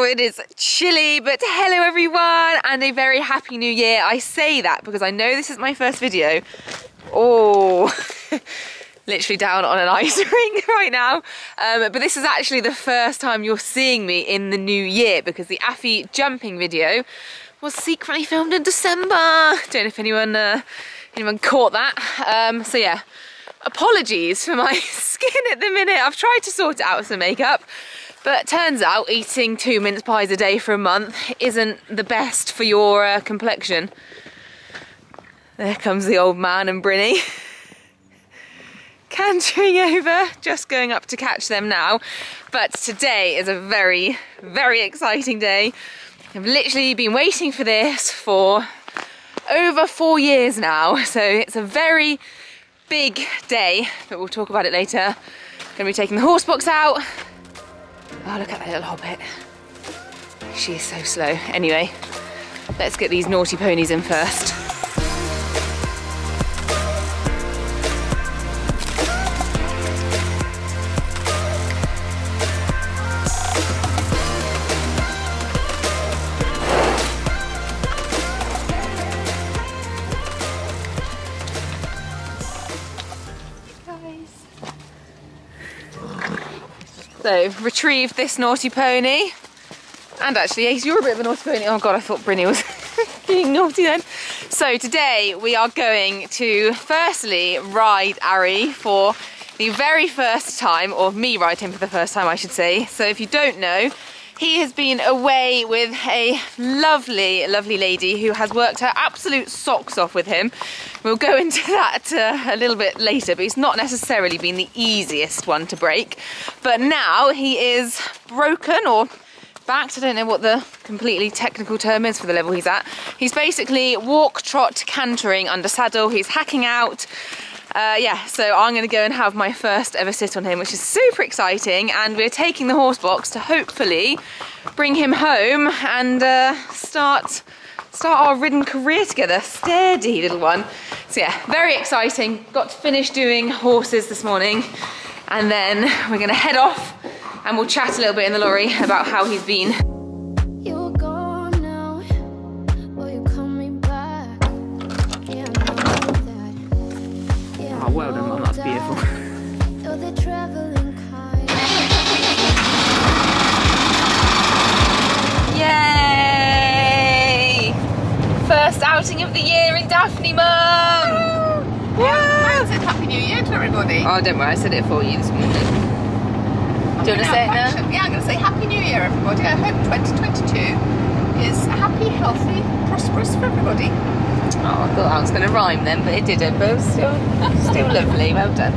Oh, it is chilly, but hello everyone and a very happy new year. I say that because I know this is my first video. Oh, literally down on an ice rink right now. Um, but this is actually the first time you're seeing me in the new year because the Affy jumping video was secretly filmed in December. Don't know if anyone, uh, anyone caught that. Um, so yeah, apologies for my skin at the minute. I've tried to sort it out with some makeup. But turns out eating two mince pies a day for a month isn't the best for your uh, complexion. There comes the old man and Bryni. Cantering over, just going up to catch them now. But today is a very, very exciting day. I've literally been waiting for this for over four years now. So it's a very big day, but we'll talk about it later. Gonna be taking the horse box out, Oh, look at that little hobbit. She is so slow. Anyway, let's get these naughty ponies in first. So, retrieved this naughty pony. And actually, Ace, you're a bit of a naughty pony. Oh God, I thought Bryni was being naughty then. So today we are going to firstly ride Ari for the very first time, or me ride him for the first time, I should say. So if you don't know, he has been away with a lovely, lovely lady who has worked her absolute socks off with him. We'll go into that uh, a little bit later, but he's not necessarily been the easiest one to break. But now he is broken or backed. I don't know what the completely technical term is for the level he's at. He's basically walk, trot, cantering under saddle. He's hacking out uh, yeah, so I'm going to go and have my first ever sit on him, which is super exciting. And we're taking the horse box to hopefully bring him home and uh, start start our ridden career together. Steady, little one. So yeah, very exciting. Got to finish doing horses this morning. And then we're to head off and we'll chat a little bit in the lorry about how he's been. Mum! Yeah, I said Happy New Year to everybody. Oh, don't worry, I said it for you this morning. Do you want to say it now? Yeah, I'm going to say Happy New Year, everybody. I hope 2022 is happy, healthy, prosperous for everybody. Oh, I thought I was going to rhyme then, but it didn't. But it was still, still lovely. Well done.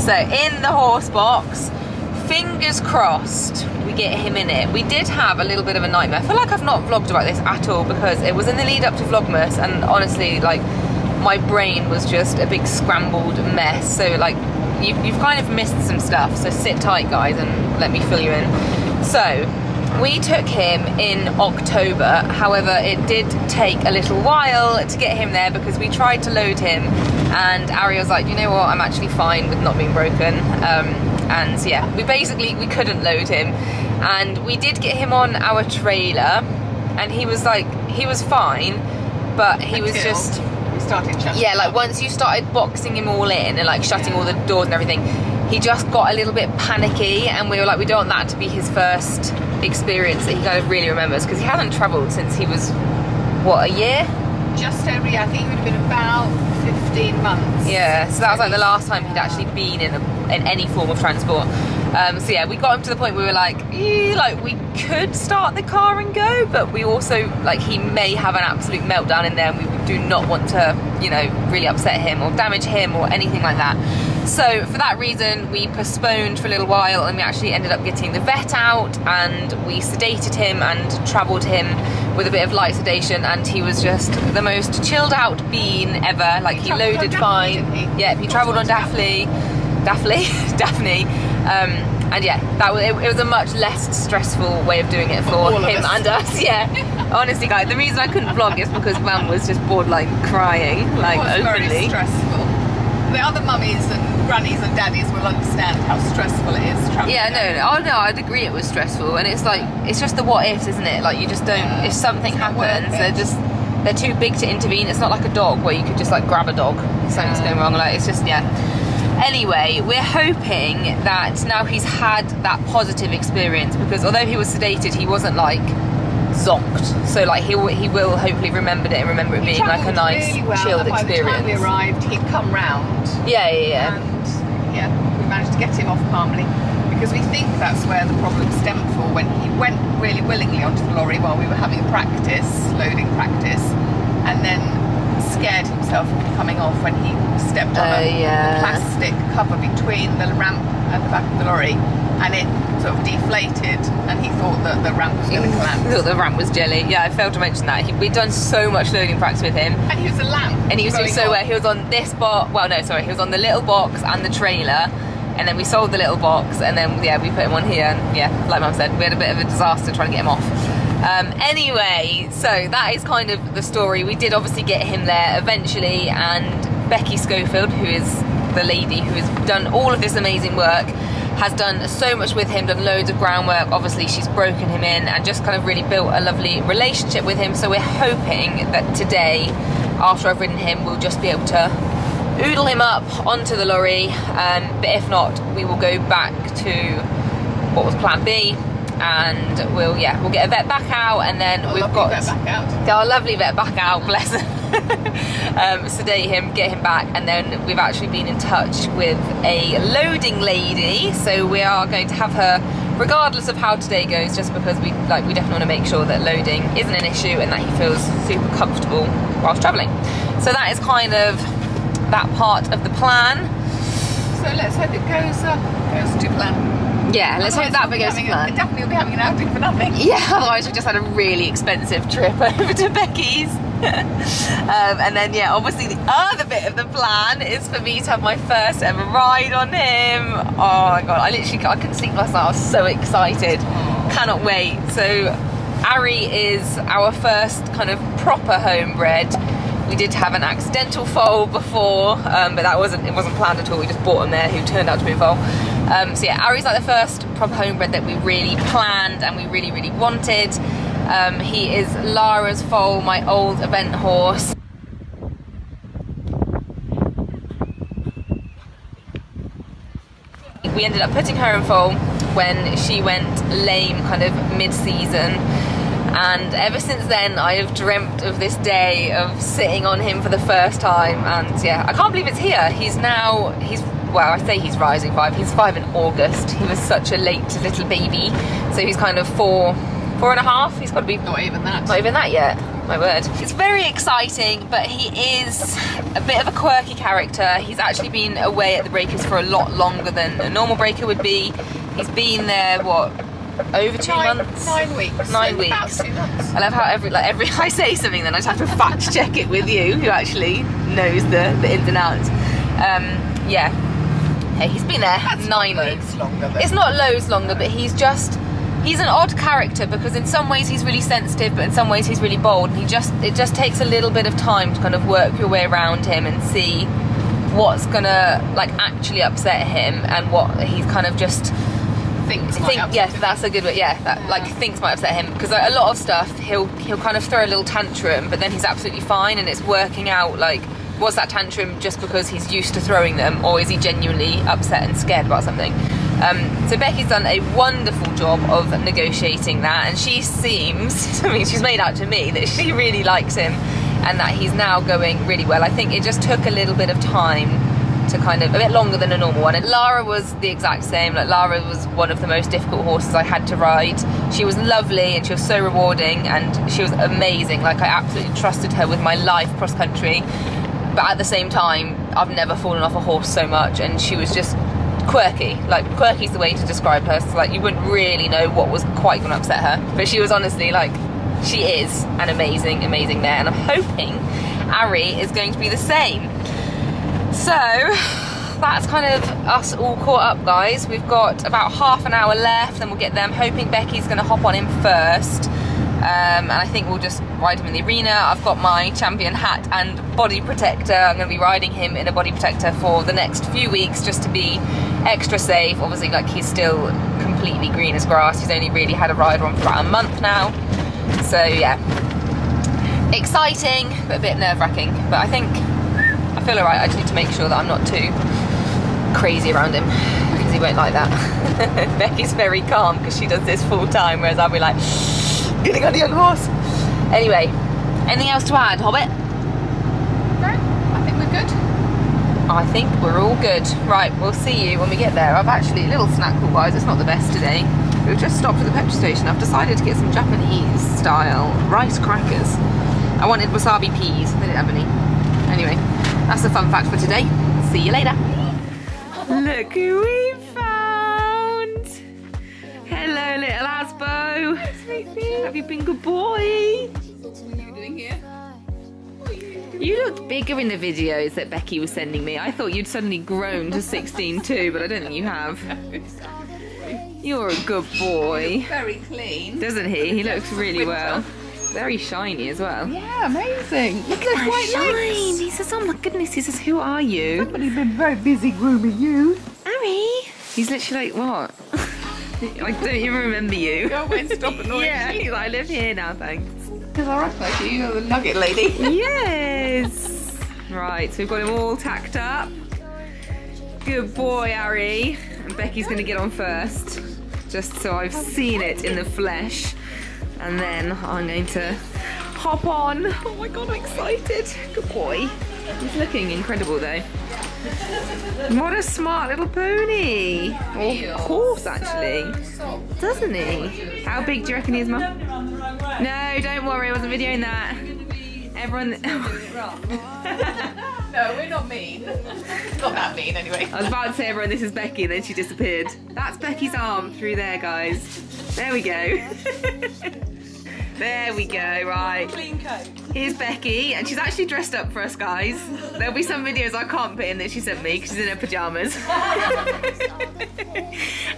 So, in the horse box, fingers crossed we get him in it. We did have a little bit of a nightmare. I feel like I've not vlogged about this at all because it was in the lead up to Vlogmas and honestly like my brain was just a big scrambled mess. So like you, you've kind of missed some stuff. So sit tight guys and let me fill you in. So we took him in October, however it did take a little while to get him there because we tried to load him and Ari was like, you know what, I'm actually fine with not being broken. Um, and yeah we basically we couldn't load him. And we did get him on our trailer. And he was like he was fine but he Until was just started yeah like once you started boxing him all in and like shutting yeah. all the doors and everything he just got a little bit panicky. And we were like we don't want that to be his first experience that he kind of really remembers because he hasn't travelled since he was what a year? Just over yeah I think it would have been about 15 months yeah so that was like the last time he'd actually been in a in any form of transport. Um, so yeah, we got him to the point where we were like, like we could start the car and go, but we also like he may have an absolute meltdown in there, and we do not want to, you know, really upset him or damage him or anything like that. So for that reason, we postponed for a little while, and we actually ended up getting the vet out, and we sedated him and travelled him with a bit of light sedation, and he was just the most chilled out bean ever. Like he, he loaded fine. He? Yeah, he travelled on Daphne. Daphne, Daphne. Um, and yeah, that was it, it, was a much less stressful way of doing it for, him us. and us. Yeah, honestly, guys, the reason I couldn't vlog is because Mum was just bored, like crying, like openly. Very stressful. The other mummies and grannies and daddies will understand how stressful it is traveling. Yeah, no, no, oh no, I'd agree it was stressful, and it's like it's just the what ifs, isn't it? Like you just don't. Yeah, if something it's not worth happens, they're just they're too big to intervene. It's not like a dog where you could just like grab a dog. if Something's Yeah. going wrong. Like it's just yeah. Anyway, we're hoping that now he's had that positive experience because although he was sedated, he wasn't like zonked. So like he will, he will hopefully remembered it and remember it He being like a nice really well, chilled by experience. the time we arrived, he'd come round. yeah, yeah, yeah. and yeah, we managed to get him off calmly because we think that's where the problem stemmed from when he went really willingly onto the lorry while we were having a practice, loading practice, and then scared himself from coming off when he stepped on Oh, a yeah. plastic cover between the ramp and the back of the lorry and it sort of deflated and he thought that the ramp was going to collapse. thought the ramp was jelly. Yeah, I failed to mention that. He, we'd done so much loading practice with him. And he was a lamp. and he was doing so on. well. He was on this box. Well, no, sorry, he was on the little box and the trailer, and then we sold the little box, and then yeah, we put him on here. And yeah, like Mum said, we had a bit of a disaster trying to get him off. Um, anyway, so that is kind of the story. We did obviously get him there eventually, and Becky Schofield, who is the lady who has done all of this amazing work, has done so much with him, done loads of groundwork. Obviously, she's broken him in and just kind of really built a lovely relationship with him. So we're hoping that today, after I've ridden him, we'll just be able to oodle him up onto the lorry. Um, but if not, we will go back to what was Plan B, and we'll yeah we'll get a vet back out, and then I'll we've got get back out. get our lovely vet back out, bless him. um, sedate him, get him back, and then we've actually been in touch with a loading lady. So we are going to have her, regardless of how today goes, just because we like we definitely want to make sure that loading isn't an issue and that he feels super comfortable whilst travelling. So that is kind of that part of the plan. So let's hope it goes uh, goes to plan. Yeah, let's hope that we'll goes to a- plan. Definitely will be having an outing for nothing. Yeah, otherwise we just had a really expensive trip over to Becky's. um, and then yeah, obviously the other bit of the plan is for me to have my first ever ride on him. Oh my god, I literally I couldn't sleep last night. I was so excited. Cannot wait. So Ari is our first kind of proper homebred. We did have an accidental foal before, um, but that wasn't it wasn't planned at all. We just bought him there, who turned out to be a foal. Um, so yeah, Ari's like the first proper homebred that we really planned and we really really wanted. Um, he is Lara's foal, my old event horse. We ended up putting her in foal when she went lame kind of mid-season. And ever since then I have dreamt of this day of sitting on him for the first time. And yeah I can't believe it's here. He's now he's well I say he's rising five. He's five in August. He was such a late little baby. So he's kind of four four and a half he's got to be Not even that. not even that yet. My word. It's very exciting, but he is a bit of a quirky character. He's actually been away at the breakers for a lot longer than a normal breaker would be. He's been there, what, over two nine, months? Nine weeks. Nine weeks. I love how every like every I say something, then I just have to fact check it with you, who actually knows the the ins and outs. Um, yeah. Hey, he's been there That's nine weeks. longer. It's not loads longer, but he's just he's an odd character because in some ways he's really sensitive, but in some ways he's really bold. And he just it just takes a little bit of time to kind of work your way around him and see what's gonna like actually upset him and what he's kind of just might think him. that's a good way. Yeah, that like things might upset him because like, a lot of stuff he'll he'll kind of throw a little tantrum, but then he's absolutely fine, and it's working out like was that tantrum just because he's used to throwing them, or is he genuinely upset and scared about something? Um, so Becky's done a wonderful job of negotiating that, and she seems, I mean, she's made out to me that she really likes him, and that he's now going really well. I think it just took a little bit of time to kind of a bit longer than a normal one. And Lara was the exact same. Like Lara was one of the most difficult horses I had to ride. She was lovely and she was so rewarding and she was amazing. Like I absolutely trusted her with my life cross country. But at the same time, I've never fallen off a horse so much and she was just quirky. Like quirky's the way to describe her. So like you wouldn't really know what was quite gonna upset her. But she was honestly like she is an amazing, amazing mare and I'm hoping Ari is going to be the same. So that's kind of us all caught up, guys. We've got about half an hour left, and we'll get them. Hoping Becky's going to hop on him first. Um, and I think we'll just ride him in the arena. I've got my champion hat and body protector. I'm going to be riding him in a body protector for the next few weeks just to be extra safe. Obviously, like he's still completely green as grass. He's only really had a rider on for about a month now. So yeah, exciting, but a bit nerve wracking. But I think I feel alright. I just need to make sure that I'm not too crazy around him because he won't like that. Becky's very calm because she does this full time, whereas I'll be like, getting on the other horse. Anyway, anything else to add, Hobbit? No, I think we're good. I think we're all good. Right, we'll see you when we get there. I've actually, a little snack wise, it's not the best today. We've just stopped at the petrol station. I've decided to get some Japanese style rice crackers. I wanted wasabi peas, they didn't have any. Anyway, that's the fun fact for today. See you later. Look who we found! Hello, little Have you been good boy? What are you doing here? You looked bigger in the videos that Becky was sending me. I thought you'd suddenly grown to 16 too, but I don't think you have. You're a good boy. Very clean. Doesn't he? He looks really well. Very shiny as well. Yeah, amazing. Look at white Shine. He says, oh my goodness, he says, who are you? Somebody's been very busy grooming you. Harry. He's literally like, what? I don't even remember you. Go away and stop annoying yeah, me. like, I live here now, thanks. Because I recognise you, you're the nugget lady. yes. Right, so we've got him all tacked up. Good boy, Harry. And Becky's going to get on first, just so I've seen it in the flesh. And then I'm going to hop on. Oh my god, I'm excited. Good boy. He's looking incredible though. What a smart little pony. Or horse, actually. Doesn't he? How big do you reckon he is, Mum? No, don't worry, I wasn't videoing that. Everyone. No, we're not mean. not that mean, anyway. I was about to say everyone, this is Becky, and then she disappeared. That's Becky's arm through there, guys. There we go. there we go, right. Clean coat. Here's Becky, and she's actually dressed up for us, guys. There'll be some videos I can't put in that she sent me because she's in her pajamas.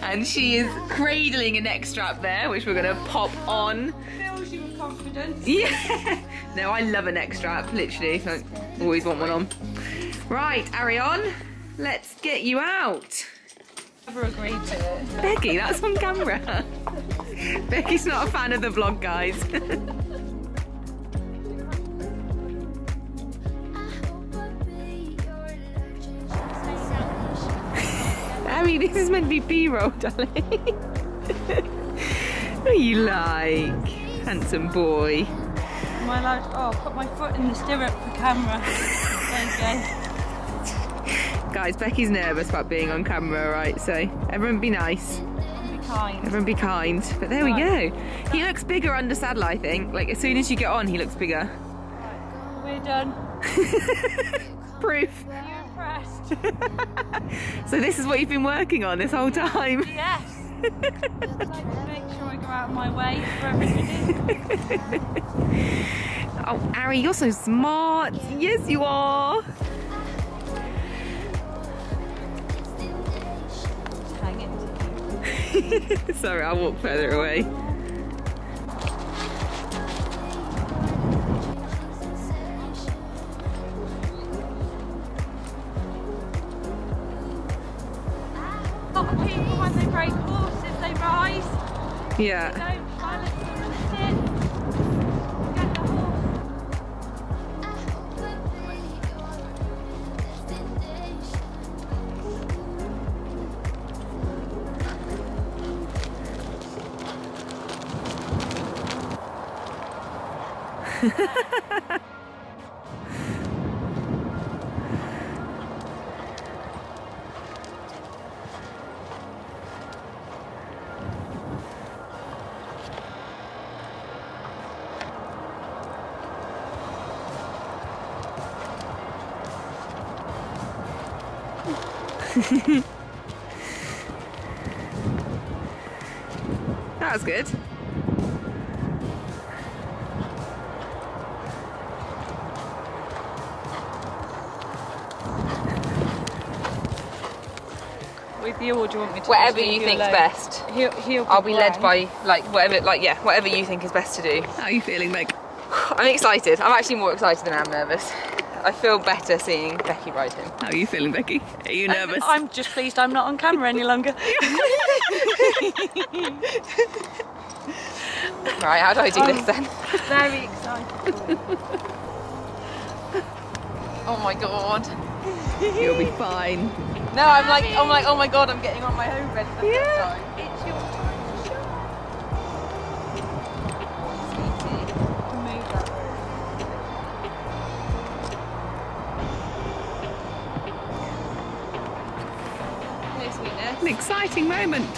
and she is cradling a neck strap there, which we're going to pop on. Fills you with confidence. Yeah. No, I love a neck strap, literally. I always want one on. Right, Arion, let's get you out. Never agreed to it. Becky, that's on camera. Becky's not a fan of the vlog, guys. I mean, this is meant to be B-roll, darling. what do you like? Handsome boy. Am I allowed? Oh, put my foot in the stirrup for camera. There you Guys, Becky's nervous about being on camera, right? So everyone be nice. Be kind. Everyone be kind. But there we go. He looks bigger under saddle, I think. Like as soon as you get on, he looks bigger. We're done. Proof. Are impressed? So this is what you've been working on this whole time. yes. Like make sure I go out of my way for everybody. Oh, Ari, you're so smart. Yes, you are. Sorry, I'll walk further away. A lot of people when they break horses, they rise. Yeah. That was good. Whatever you think's alone? best. He'll, he'll I'll be led by like whatever, like yeah, whatever you think is best to do. How are you feeling, Meg? I'm excited. I'm actually more excited than I'm nervous. I feel better seeing Becky ride him. How are you feeling, Becky? Are you I'm- nervous? I'm just pleased I'm not on camera any longer. Right, how do I do Oh. this um, then? Very excited. Oh my god. You'll be fine. No, I'm like, I'm like, oh my god, I'm getting on my homebred for the first Yeah. time. It's your time to Sweetie. move that way. No sweetness. An exciting moment.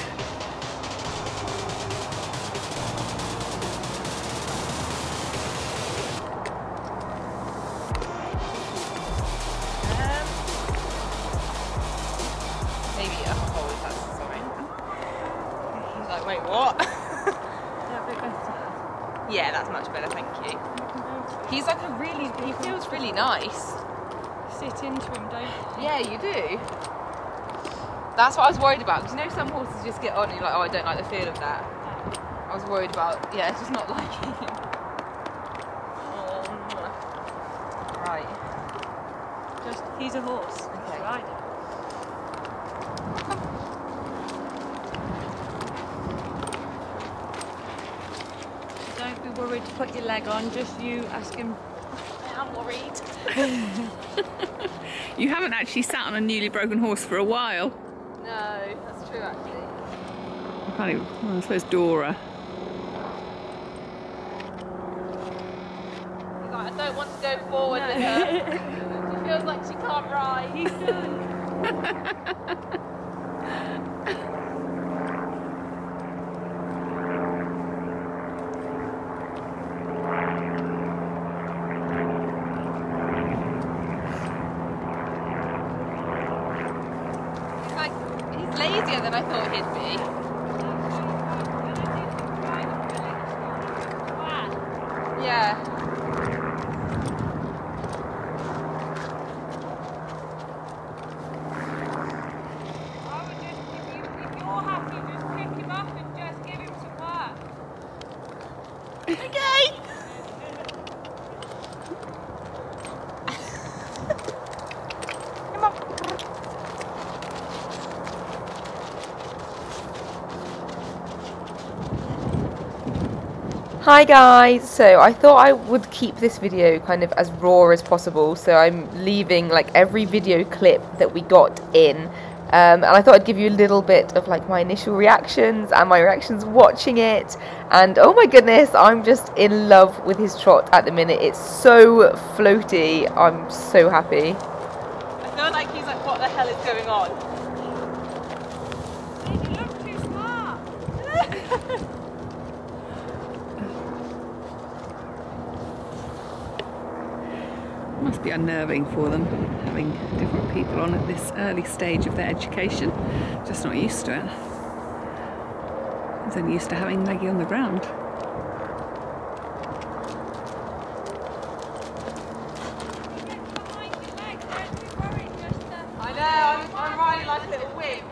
Worried about. Because you know, some horses just get on and you're like, oh, I don't like the feel of that. I was worried about, yeah, it's just not liking him. Oh, right. Just, he's a horse. Just Okay. ride him. Don't be worried to put your leg on, just you ask him. I am worried. You haven't actually sat on a newly broken horse for a while. True actually. I can't even, well, I suppose Dora. He's like, I don't want to go forward with her. she feels like she can't ride. He's done. He's like, he's lazier than I thought he'd be. Yeah. Okay. Come on. Hi guys, so I thought I would keep this video kind of as raw as possible, so I'm leaving like every video clip that we got in, um, and I thought I'd give you a little bit of like my initial reactions and my reactions watching it, and oh my goodness, I'm just in love with his trot at the minute, it's so floaty, I'm so happy. I feel like he's like, what the hell is going on? Must be unnerving for them, having different people on at this early stage of their education. Just not used to it. Only used to having Maggie on the ground. I know, I'm, I'm riding like a little whip.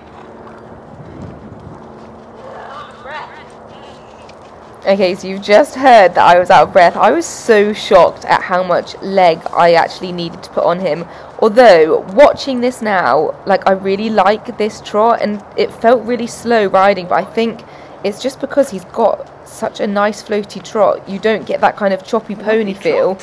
Okay, so you've just heard that I was out of breath. I was so shocked at how much leg I actually needed to put on him. Although, watching this now, like, I really like this trot and it felt really slow riding, but I think it's just because he's got such a nice floaty trot. You don't get that kind of choppy pony feel.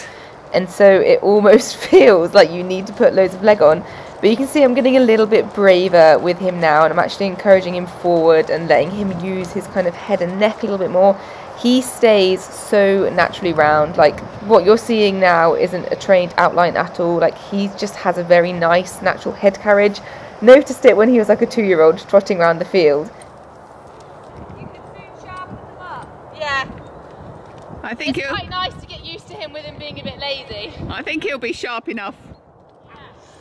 And so it almost feels like you need to put loads of leg on. But you can see I'm getting a little bit braver with him now, and I'm actually encouraging him forward and letting him use his kind of head and neck a little bit more. He stays so naturally round. Like what you're seeing now isn't a trained outline at all. Like he just has a very nice natural head carriage. Noticed it when he was like a two year old trotting around the field. You can soon sharpen them up. Yeah, I think it's he'll. quite nice to get used to him with him being a bit lazy. I think he'll be sharp enough.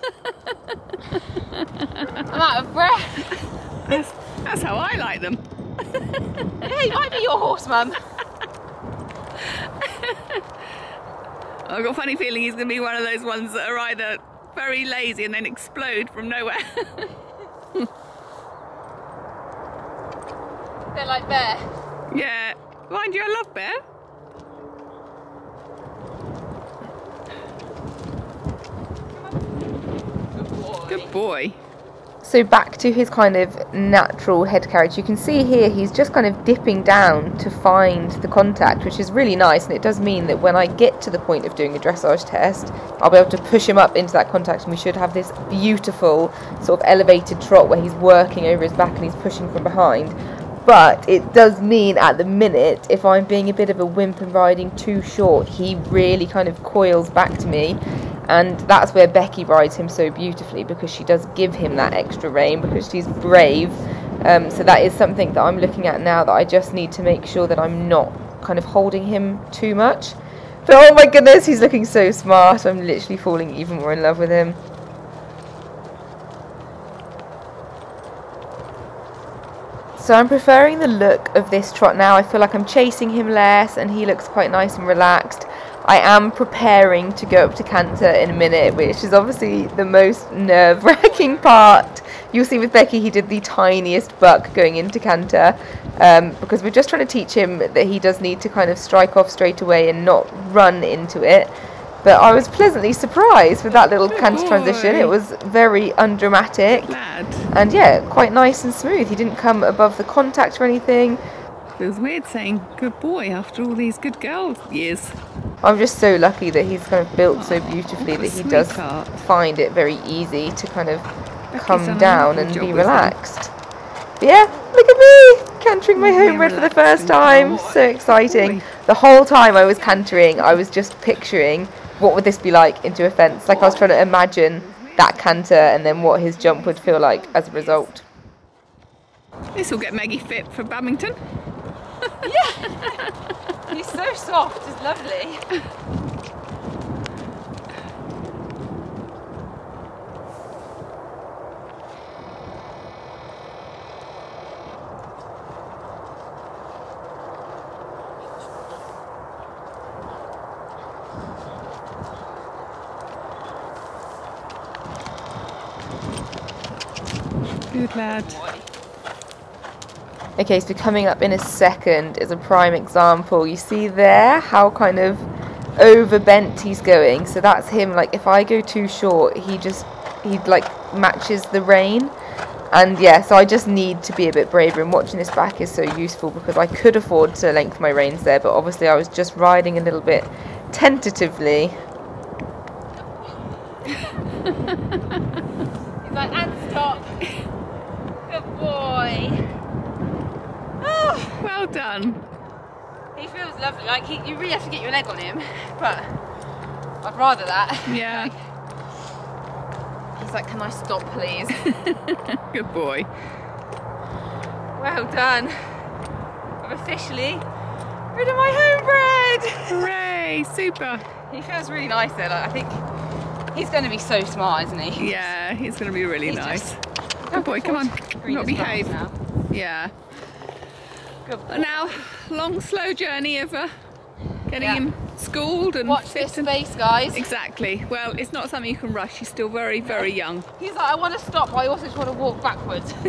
I'm out of breath. That's, that's how I like them. Yeah, he might be your horse, mum. I've got a funny feeling he's going to be one of those ones that are either very lazy and then explode from nowhere. They're like Bear. Yeah. Mind you, I love Bear. Good boy. So back to his kind of natural head carriage. You can see here he's just kind of dipping down to find the contact, which is really nice. And it does mean that when I get to the point of doing a dressage test, I'll be able to push him up into that contact, and we should have this beautiful sort of elevated trot where he's working over his back and he's pushing from behind. But it does mean at the minute, if I'm being a bit of a wimp and riding too short, he really kind of coils back to me and that's where Becky rides him so beautifully because she does give him that extra rein because she's brave. Um, so that is something that I'm looking at now that I just need to make sure that I'm not kind of holding him too much. But oh my goodness, he's looking so smart. I'm literally falling even more in love with him. So I'm preferring the look of this trot now. I feel like I'm chasing him less and he looks quite nice and relaxed. I am preparing to go up to canter in a minute, which is obviously the most nerve wracking part. You'll see with Becky, he did the tiniest buck going into canter um, because we're just trying to teach him that he does need to kind of strike off straight away and not run into it. But I was pleasantly surprised with that little Good canter transition. It was very undramatic Lad. and yeah, quite nice and smooth. He didn't come above the contact or anything. Feels weird saying good boy after all these good girl years. I'm just so lucky that he's kind of built so beautifully that he does sweetheart. find it very easy to kind of come down and be relaxed. Yeah, look at me cantering my homebred for the first time. So exciting. Boy. The whole time I was cantering, I was just picturing what would this be like into a fence. Like I was trying to imagine that canter and then what his jump would feel like as a result. This will get Maggie fit for Badminton. Yeah! He's so soft, it's lovely. Good lad. Okay, so coming up in a second is a prime example. You see there how kind of overbent he's going. So that's him. Like if I go too short, he just he like matches the rein. And yeah, so I just need to be a bit braver. And watching this back is so useful because I could afford to lengthen my reins there, but obviously I was just riding a little bit tentatively. He's like, and stop. Good boy. Oh. Well done. He feels lovely. Like he, you really have to get your leg on him, but I'd rather that. Yeah. He's like, "Can I stop, please?" Good boy. well done. I'm officially rid of my homebred. Hooray! Super. He feels really nice there. Like I think he's going to be so smart, isn't he? Yeah, he's going to be really He's nice. just- Good boy, come on. Not behave. now. Yeah. Good boy. Now, long, slow journey of uh, getting Yeah. him schooled and Watch fit this and space, guys. Exactly. Well, it's not something you can rush. He's still very, very young. He's like, I want to stop, but I also just want to walk backwards.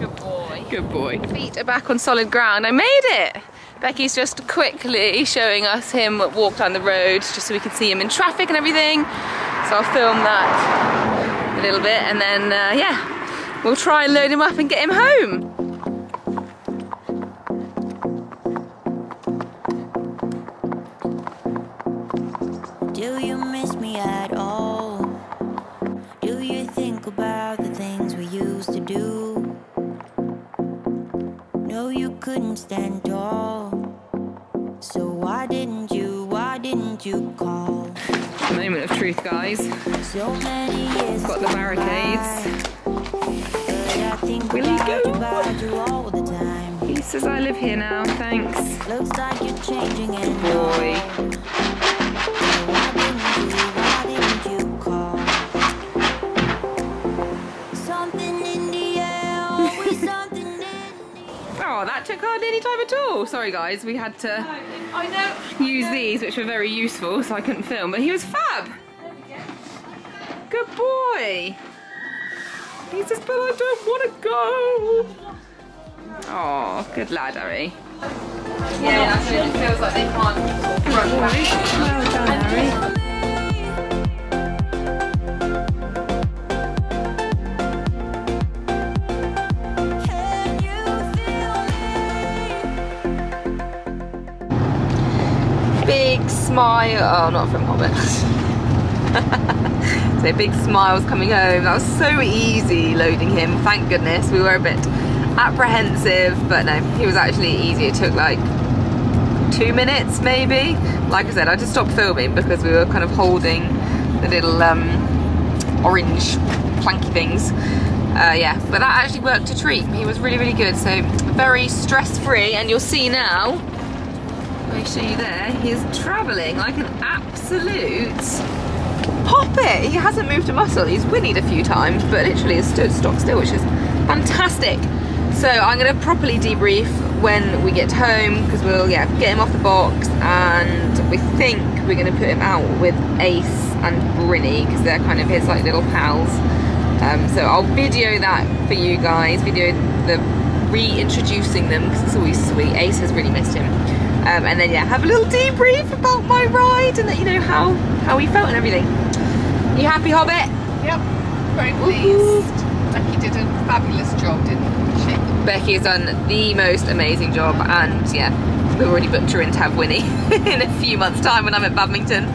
Good boy. Good boy. feet are back on solid ground. I made it! Becky's just quickly showing us him walk down the road just so we can see him in traffic and everything. So I'll film that a little bit and then, uh, yeah, we'll try and load him up and get him home. Guys. So many years Got the barricades. by, But I think Will you go? you, about you all the time. He says I live here now, thanks. Looks like you're changing and Boy. all. So why didn't you, why didn't you call? Something in the air, always something in the Oh, that took hardly any time at all. Sorry, guys, we had to I know. use these, which were very useful, so I couldn't film. But he was fab. Good boy. He says, but I don't want to go. Oh, good lad, Harry. Yeah, that's it. It feels like they can't run back. Well done, Harry. Can you feel me? Big smile. Oh, not from Hobbit. so big smiles coming home. That was so easy loading him. Thank goodness. We were a bit apprehensive, but no, he was actually easy. It took like two minutes maybe. Like I said, I just stopped filming because we were kind of holding the little um, orange planky things. Uh, yeah, but that actually worked a treat. He was really, really good. So very stress-free, and you'll see now let me show you there. He's travelling like an absolute poppet. He hasn't moved a muscle. He's whinnied a few times, but literally has stood stock still, which is fantastic. So I'm going to properly debrief when we get home because we'll yeah get him off the box and we think we're going to put him out with Ace and Bryni because they're kind of his like little pals. Um, so I'll video that for you guys. Video the reintroducing them because it's always sweet. Ace has really missed him. Um, and then yeah, have a little debrief about my ride and let you know how how we felt and everything. You happy, Hobbit? Yep, very pleased. Becky did a fabulous job, didn't she? Becky has done the most amazing job, and yeah, we've already booked her in to have Winnie in a few months' time when I'm at Badminton.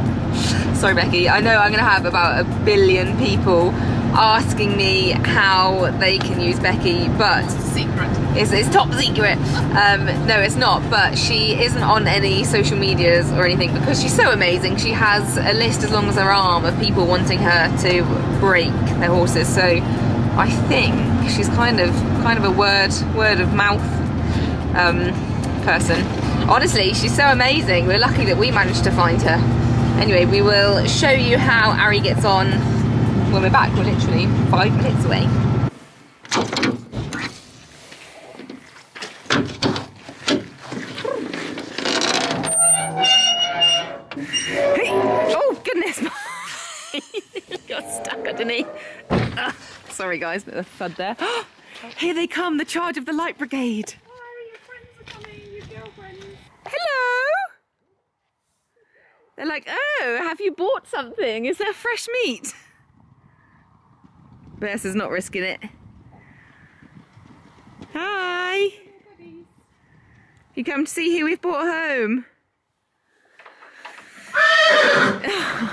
Sorry, Becky. I know I'm going to have about a billion people asking me how they can use Becky, but Secret. It's, it's top secret. Um, no, it's not. But she isn't on any social medias or anything because she's so amazing. She has a list as long as her arm of people wanting her to break their horses. So I think she's kind of kind of a word word of mouth um, person. Honestly, she's so amazing. We're lucky that we managed to find her. Anyway, we will show you how Ari gets on when we're back. We're literally five minutes away. Hey! Oh goodness! Got stuck underneath. Ah, sorry guys, bit of thud there. Here they come, the charge of the light brigade. Hello! They're like, oh, have you bought something? Is there fresh meat? Bess is not risking it. Hi! You come to see who we've brought home?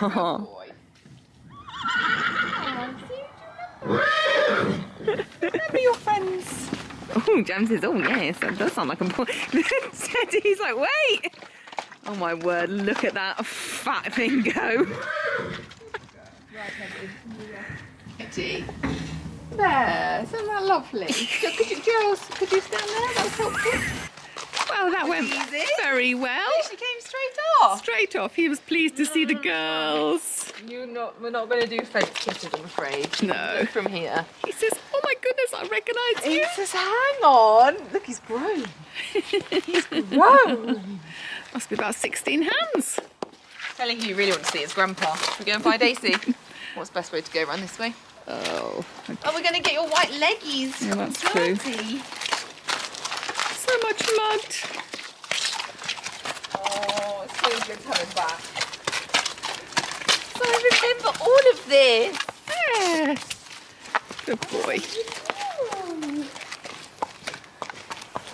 Boy. Remember. Oh, Jam says, oh yes, that does sound like a boy. Teddy's like, wait! Oh my word, look at that fat thing go. There, isn't that lovely? could, you, girls, could you stand there? That was helpful. Well, that went Easy. very well. She came straight off. Straight off, he was pleased to see the oh, girls. You're not, we're not going to do fence kisses, I'm afraid. No. Look from here. He says, oh my goodness, I recognise you." He says, hang on. Look, he's grown. he's grown. Must be about 16 hands. Telling you, you really want to see his grandpa. Should we go and find AC? What's the best way to go around this way? Oh, Oh, we're going to get your white leggies. Yeah, that's true. So much mud. Oh, it's so good coming back. So I remember all of this. Yeah. Good boy.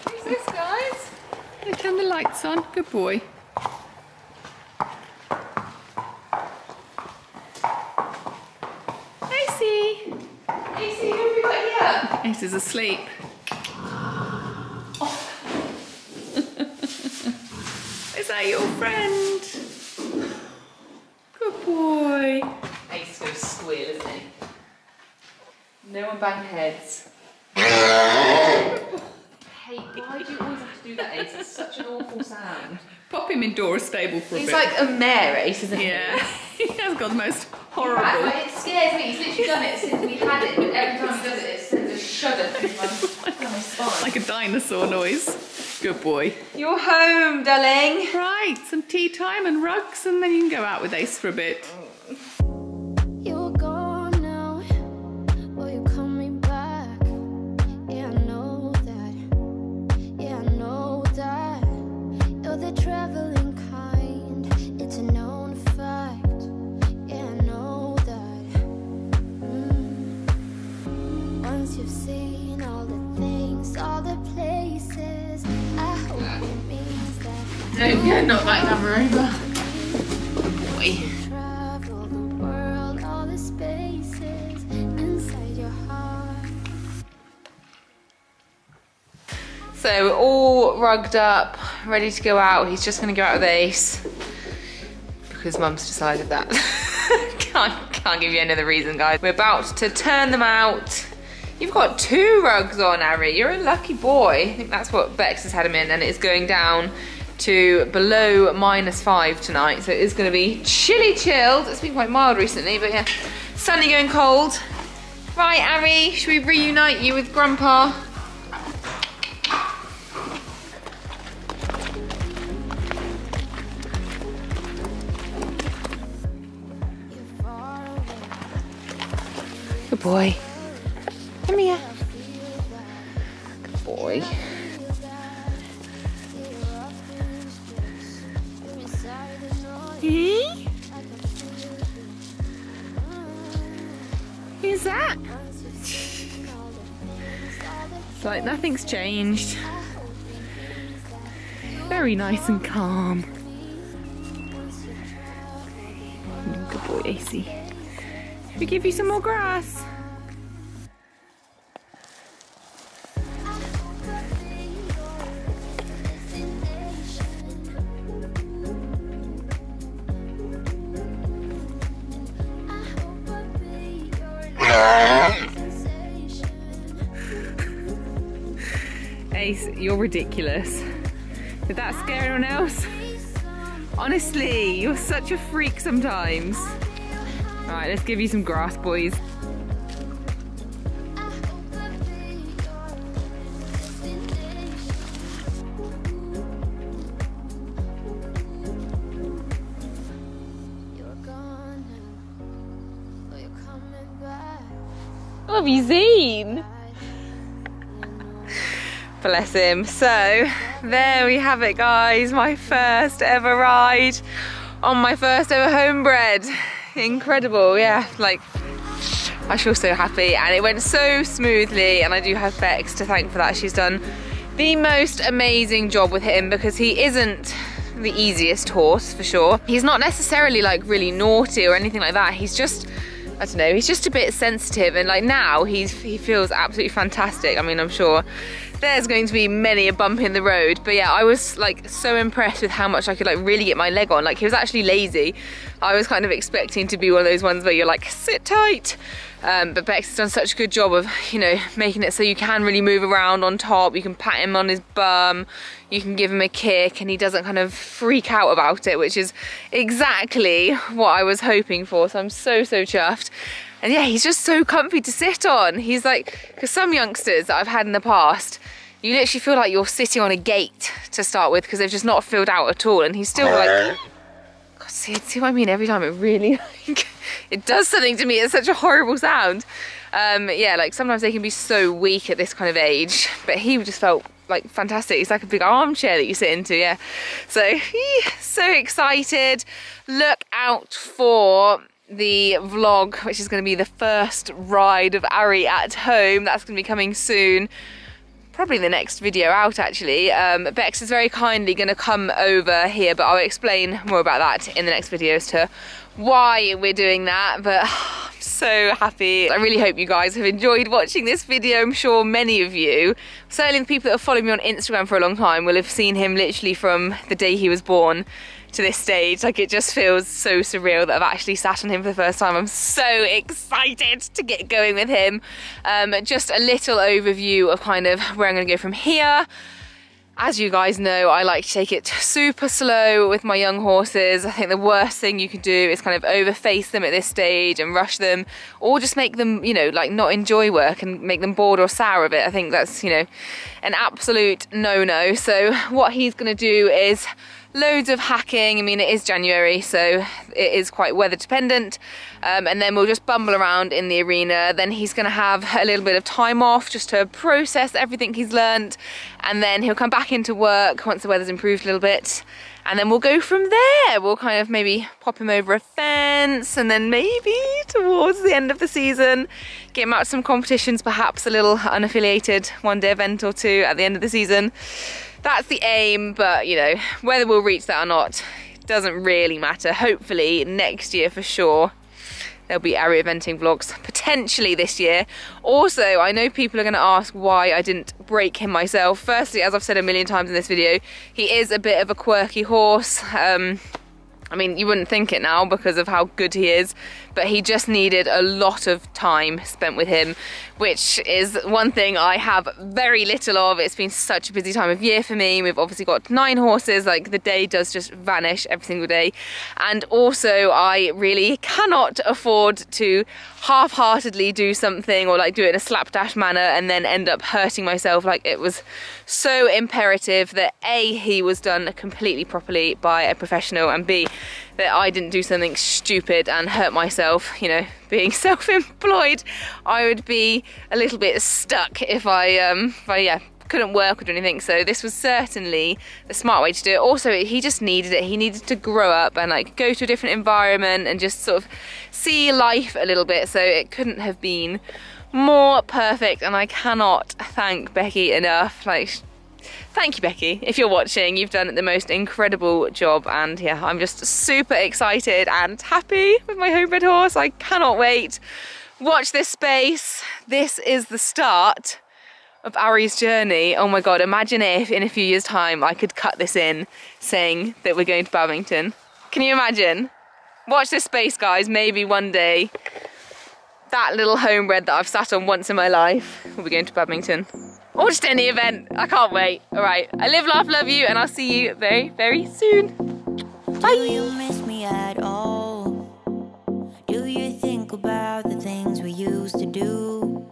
Who's this, guys? They turn the lights on. Good boy. Acey. AC, who have we got here? Ace is asleep. is that your friend? Good boy. Ace goes squeal, isn't he? No one bang heads. Hey, why do you always have to do that, Ace? It's such an awful sound. Pop him in Dora's stable for a He's bit. like a mare, Ace, isn't he? yeah, he has got the most horrible. but it scares me. He's literally done it since we had it, but every time he does it, it sends a shudder through my, my spine. like a dinosaur noise. Good boy. You're home, darling. Right, some tea time and rugs, and then you can go out with Ace for a bit. So we're all rugged up, ready to go out. He's just gonna go out with Ace because Mum's decided that. can't can't give you any other reason, guys. We're about to turn them out. You've got two rugs on, Ari. You're a lucky boy. I think that's what Bex has had him in, and it's going down to below minus five tonight. So it is going to be chilly chilled. It's been quite mild recently, but yeah, sunny going cold. Right, Ari, should we reunite you with Grandpa? Good boy. Come here. Good boy. Who's that? It's like nothing's changed. Very nice and calm. Good boy, AC. Should we give you some more grass? You're ridiculous. Did that scare anyone else? Honestly, you're such a freak sometimes. Alright, let's give you some grass, boys. Bless him. So, there we have it, guys. My first ever ride on my first ever homebred. Incredible, yeah. Like, I feel so happy, and it went so smoothly. And I do have Bex to thank for that. She's done the most amazing job with him because he isn't the easiest horse for sure. He's not necessarily like really naughty or anything like that. He's just I don't know, he's just a bit sensitive and like now he's he feels absolutely fantastic. I mean, I'm sure there's going to be many a bump in the road, but yeah, I was like so impressed with how much I could like really get my leg on. Like he was actually lazy. I was kind of expecting to be one of those ones where you're like, sit tight. Um, but Bex has done such a good job of, you know, making it so you can really move around on top. You can pat him on his bum, you can give him a kick, and he doesn't kind of freak out about it, which is exactly what I was hoping for. So I'm so, so chuffed. And yeah, he's just so comfy to sit on. He's like, because some youngsters that I've had in the past, you literally feel like you're sitting on a gate to start with because they've just not filled out at all. And he's still like, God, see, see what I mean? Every time it really, like, it does something to me. It's such a horrible sound. Um, yeah, like sometimes they can be so weak at this kind of age, but he just felt like fantastic. It's like a big armchair that you sit into, yeah. So, so excited. Look out for the vlog, which is going to be the first ride of Ari at home. That's going to be coming soon probably the next video out actually. Um, Bex is very kindly going to come over here, but I'll explain more about that in the next video as to why we're doing that. But I'm so happy. I really hope you guys have enjoyed watching this video. I'm sure many of you, certainly the people that have followed me on Instagram for a long time, will have seen him literally from the day he was born to this stage. Like it just feels so surreal that I've actually sat on him for the first time. I'm so excited to get going with him. Um, just a little overview of kind of where I'm going to go from here. As you guys know, I like to take it super slow with my young horses. I think the worst thing you can do is kind of overface them at this stage and rush them, or just make them, you know, like not enjoy work and make them bored or sour of it. I think that's, you know, an absolute no-no. So what he's going to do is loads of hacking. I mean, it is January, so it is quite weather dependent. Um, and then we'll just bumble around in the arena. Then he's going to have a little bit of time off just to process everything he's learnt. And then he'll come back into work once the weather's improved a little bit. And then we'll go from there. We'll kind of maybe pop him over a fence and then maybe towards the end of the season, get him out to some competitions, perhaps a little unaffiliated one day event or two at the end of the season that's the aim, but you know, whether we'll reach that or not doesn't really matter. Hopefully next year for sure there'll be area eventing vlogs potentially this year. Also, I know people are to ask why I didn't break him myself. Firstly, as I've said a million times in this video, he is a bit of a quirky horse. Um, I mean, you wouldn't think it now because of how good he is, but he just needed a lot of time spent with him, which is one thing I have very little of. It's been such a busy time of year for me. We've obviously got nine horses, like the day does just vanish every single day. And also, I really cannot afford to half heartedly do something or like do it in a slapdash manner and then end up hurting myself. Like it was so imperative that A, he was done completely properly by a professional, and B, that I didn't do something stupid and hurt myself, you know, being self-employed, I would be a little bit stuck if I, um, if I, yeah, couldn't work or do anything. So this was certainly the smart way to do it. Also, he just needed it. He needed to grow up and like go to a different environment and just sort of see life a little bit. So it couldn't have been more perfect. And I cannot thank Becky enough. Like thank you Becky. If you're watching you've done the most incredible job. And yeah I'm just super excited and happy with my homebred horse. I cannot wait. Watch this space. This is the start of Ari's journey. Oh my god. Imagine if in a few years time I could cut this in saying that we're going to Badminton. Can you imagine? Watch this space guys. Maybe one day that little homebred that I've sat on once in my life will be going to Badminton or just any event. I can't wait. All right, I live, laugh, love you, and I'll see you very, very soon. Do you miss me at all? Do you think about the things we used to do?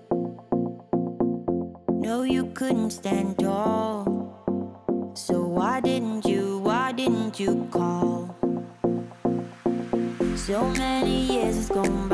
No, you couldn't stand tall. So why didn't you, why didn't you call? So many years has gone